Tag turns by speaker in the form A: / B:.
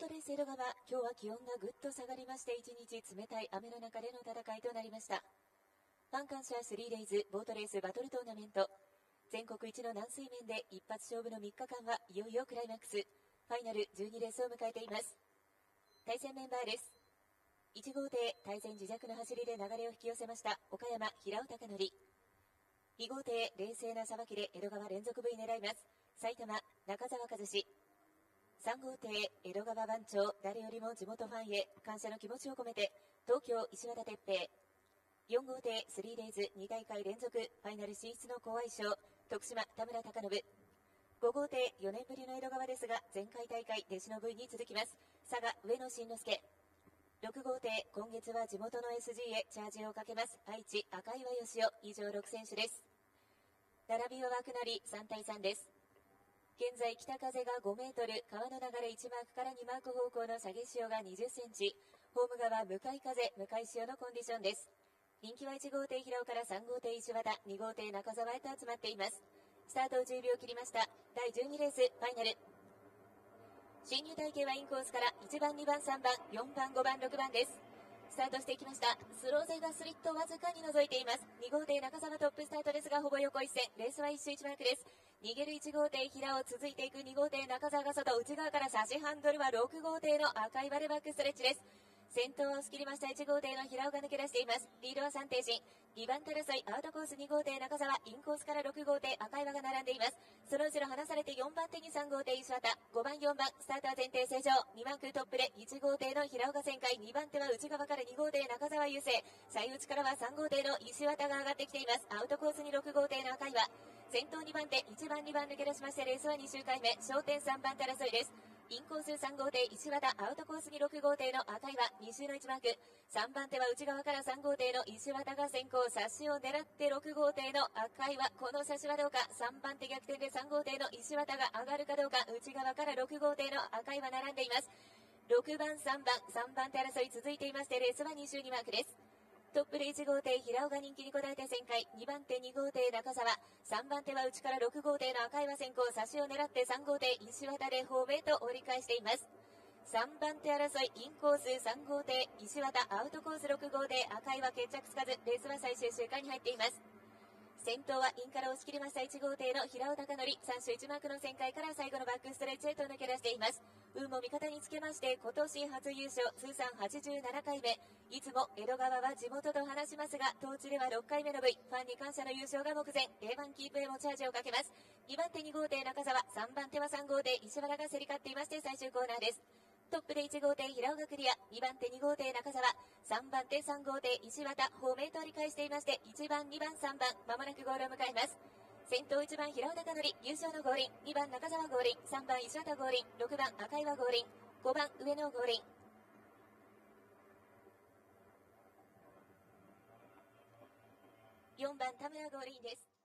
A: トレース江戸川、今日は気温がぐっと下がりまして一日冷たい雨の中での戦いとなりました。ファン感謝 3days ボートレースバトルトーナメント。全国一の軟水面で一発勝負の3日間はいよいよクライマックス。ファイナル12レースを迎えています。対戦メンバーです。1号艇対戦自弱の走りで流れを引き寄せました岡山平尾貴則2号艇冷静なさばきで江戸川連続 V 狙います埼玉中澤和志3号艇江戸川番長誰よりも地元ファンへ感謝の気持ちを込めて東京石和田哲平。4号艇 3days2 大会連続ファイナル進出の好相性徳島田村貴信。5号艇4年ぶりの江戸川ですが前回大会弟子の V に続きます。佐賀上野慎之介6号艇今月は地元の SG へチャージをかけます。愛知赤岩義雄以上6選手です。並びは枠なり3対3です。現在北風が5メートル、川の流れ1マークから2マーク方向の下げ潮が20センチ、ホーム側向かい風、向かい潮のコンディションです。人気は1号艇平尾から3号艇石和田、2号艇中澤へと集まっています。スタート10秒切りました。第12レース、ファイナル。進入体系はインコースから1番、2番、3番、4番、5番、6番です。スタートしていきました。スロー勢がスリットわずかに覗いています。2号艇中澤トップスタートですが、ほぼ横一線。レースは一周1マークです。逃げる1号艇平尾続いていく2号艇中澤が外内側から差しハンドルは6号艇の赤いバルバックストレッチです。先頭を押し切りました。1号艇の平尾が抜け出しています。リードは3艇進2番手争いアウトコース2号艇中澤インコースから6号艇赤い輪が並んでいます。その後ろ離されて4番手に3号艇石渡。5番4番スターター前提正常2番空トップで1号艇の平尾が旋回。2番手は内側から2号艇中澤優勢。最内からは3号艇の石渡が上がってきています。アウトコースに6号艇の赤い輪。先頭2番手、1番、2番抜け出しまして、レースは2周回目、焦点3番手争いです。インコース3号艇、石和田、アウトコースに6号艇の赤いは2周の1マーク。3番手は内側から3号艇の石和田が先行、差しを狙って6号艇の赤いは、この差しはどうか。3番手逆転で3号艇の石和田が上がるかどうか。内側から6号艇の赤いは並んでいます。6番、3番、3番手争い続いていまして、レースは2周2マークです。トップで1号艇平尾が人気に応えて旋回。2番手2号艇中澤3番手は内から6号艇の赤岩先行。差しを狙って3号艇石渡でホームへと折り返しています。3番手争いインコース。3号艇石渡アウトコース6号艇赤岩決着つかず。レースは最終週間に入っています。先頭はインから押し切りました1号艇の平尾貴則3種1マークの旋回から最後のバックストレッチへと抜け出しています。運も味方につけまして今年初優勝通算87回目。いつも江戸川は地元と話しますが当地では6回目の V ファンに感謝の優勝が目前。A1 キープへ持ち味をかけます。2番手2号艇中澤3番手は3号艇石原が競り勝っていまして最終コーナーです。トップで1号艇平尾がクリア。2番手2号艇中澤3番手3号艇石渡。方面と折り返していまして1番2番3番まもなくゴールを迎えます。先頭1番平尾貴則優勝の合輪。2番中澤合輪。3番石渡合輪。6番赤岩合輪。5番上野合輪。4番田村合輪です。